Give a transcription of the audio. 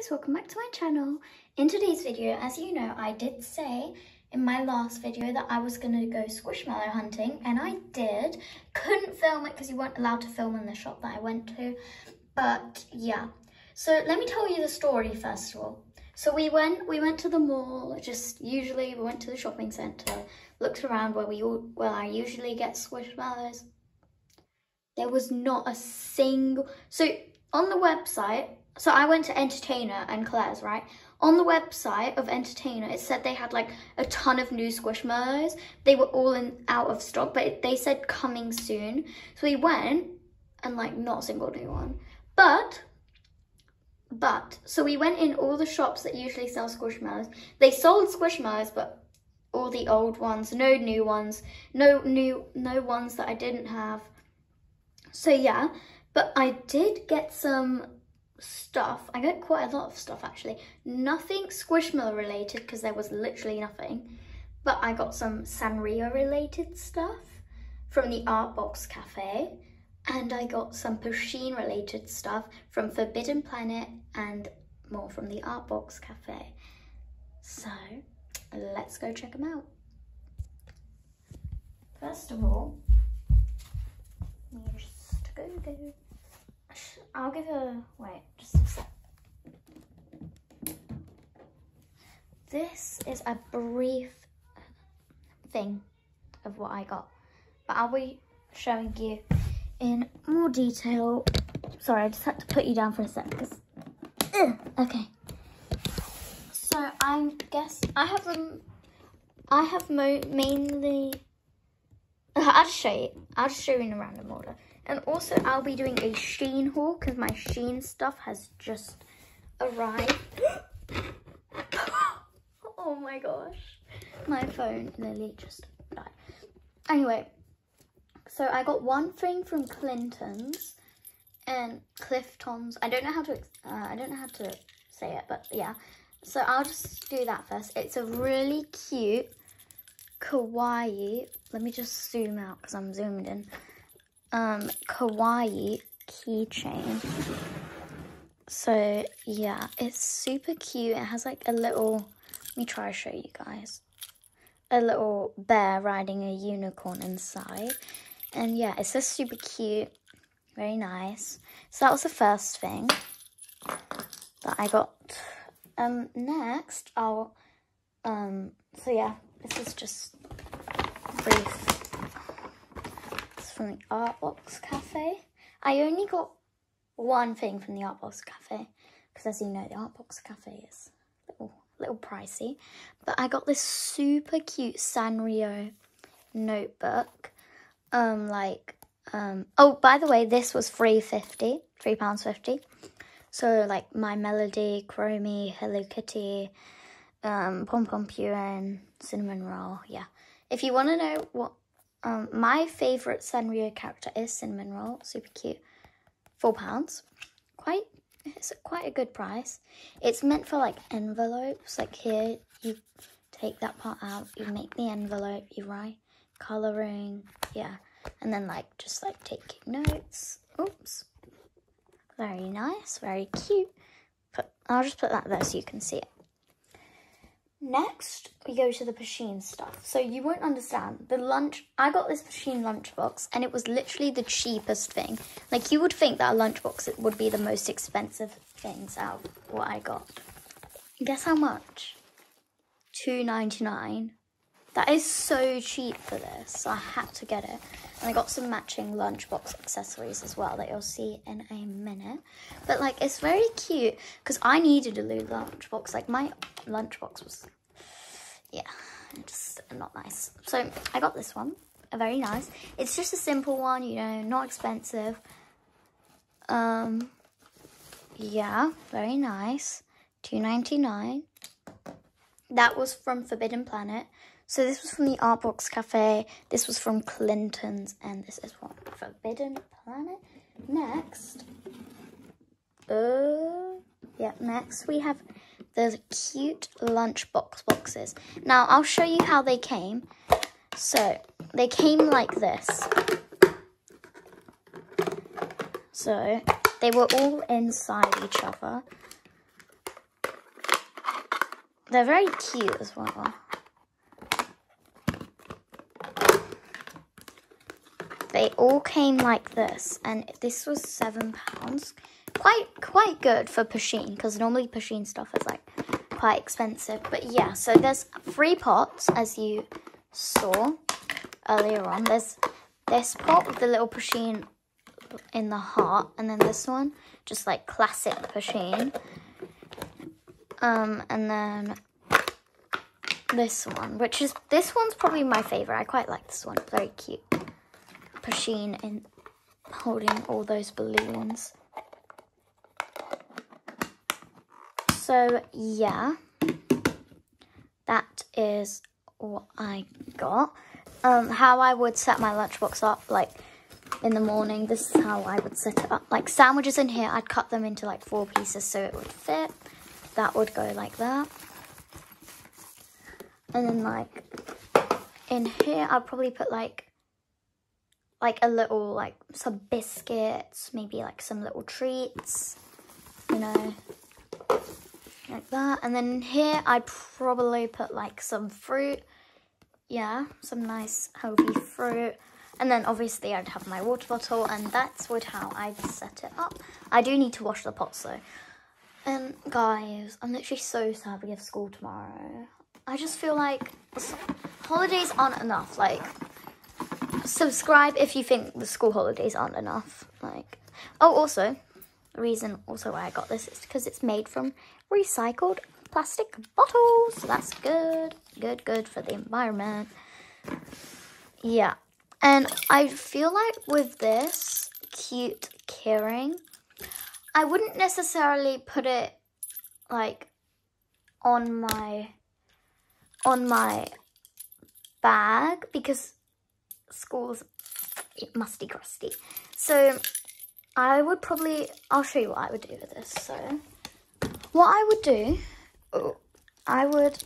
guys, welcome back to my channel. In today's video, as you know, I did say in my last video that I was going to go squishmallow hunting, and I did. Couldn't film it because you weren't allowed to film in the shop that I went to, but yeah. So let me tell you the story first of all. So we went, we went to the mall, just usually we went to the shopping centre, looked around where we, where I usually get squishmallows. There was not a single, so on the website, so I went to Entertainer and Claire's, right? On the website of Entertainer, it said they had like a ton of new Squishmallows. They were all in out of stock, but they said coming soon. So we went and like not a single new one. But, but, so we went in all the shops that usually sell Squishmallows. They sold Squishmallows, but all the old ones, no new ones, no new, no ones that I didn't have. So yeah, but I did get some stuff. I got quite a lot of stuff actually. Nothing Squishmallow related because there was literally nothing. But I got some Sanrio related stuff from the Artbox Cafe. And I got some Pusheen related stuff from Forbidden Planet and more from the Artbox Cafe. So let's go check them out. First of all, just go go. I'll give a, wait, just a sec. This is a brief thing of what I got, but I'll be showing you in more detail. Sorry, I just had to put you down for a sec. Cause, okay. So I guess I have them. I have mainly. I'll just show you. I'll just show you in a random order. And also I'll be doing a Shein haul because my Shein stuff has just arrived. oh my gosh. My phone nearly just died. Anyway, so I got one thing from Clinton's and Clifton's. I don't know how to, uh, I don't know how to say it, but yeah. So I'll just do that first. It's a really cute kawaii. Let me just zoom out because I'm zoomed in um, kawaii keychain. So yeah, it's super cute. It has like a little, let me try to show you guys. A little bear riding a unicorn inside. And yeah, it's just super cute. Very nice. So that was the first thing that I got. Um, next, I'll, um, so yeah, this is just brief from the Artbox Cafe. I only got one thing from the Artbox Cafe because as you know, the Artbox Cafe is a little, little pricey. But I got this super cute Sanrio notebook. Um, like, um, oh, by the way, this was three fifty, three pounds fifty. So like My Melody, Kuromi, Hello Kitty, um, Pom Pom Purin, Cinnamon Roll. Yeah. If you want to know what um, my favourite Sanrio character is Cinnamon Roll, super cute. Four pounds, quite, it's quite a good price. It's meant for like envelopes, like here you take that part out, you make the envelope, you write colouring, yeah. And then like, just like taking notes, oops. Very nice, very cute. Put, I'll just put that there so you can see it. Next, we go to the Pusheen stuff. So you won't understand. The lunch, I got this Pusheen lunchbox and it was literally the cheapest thing. Like you would think that a lunchbox would be the most expensive things out what I got. Guess how much? Two ninety nine. That is so cheap for this. I had to get it. And I got some matching lunchbox accessories as well that you'll see in a minute. But like, it's very cute because I needed a new lunchbox. Like my lunchbox was, yeah, just not nice. So I got this one, a very nice. It's just a simple one, you know, not expensive. Um, yeah, very nice. Two ninety nine. That was from Forbidden Planet. So this was from the Artbox Cafe, this was from Clinton's, and this is from Forbidden Planet. Next, uh, yeah, next we have the cute lunchbox boxes. Now, I'll show you how they came. So, they came like this. So, they were all inside each other. They're very cute as well. They all came like this, and this was seven pounds. Quite, quite good for Pusheen, because normally Pusheen stuff is like quite expensive. But yeah, so there's three pots, as you saw earlier on. There's this pot with the little Pusheen in the heart, and then this one, just like classic Pusheen. Um, and then this one, which is, this one's probably my favorite. I quite like this one, very cute. Pusheen in holding all those balloons. So yeah, that is what I got. Um, how I would set my lunchbox up, like in the morning, this is how I would set it up. Like sandwiches in here, I'd cut them into like four pieces so it would fit. That would go like that. And then like in here, I'd probably put like like a little like some biscuits, maybe like some little treats, you know, like that. And then here I'd probably put like some fruit. Yeah, some nice healthy fruit. And then obviously I'd have my water bottle and that's what how I'd set it up. I do need to wash the pots though. And guys, I'm literally so sad we have school tomorrow. I just feel like holidays aren't enough. Like subscribe if you think the school holidays aren't enough. Like, oh, also, the reason also why I got this is because it's made from recycled plastic bottles. So that's good, good, good for the environment. Yeah, and I feel like with this cute keyring, I wouldn't necessarily put it like on my on my bag because school's it musty crusty. So I would probably, I'll show you what I would do with this. So what I would do, oh, I would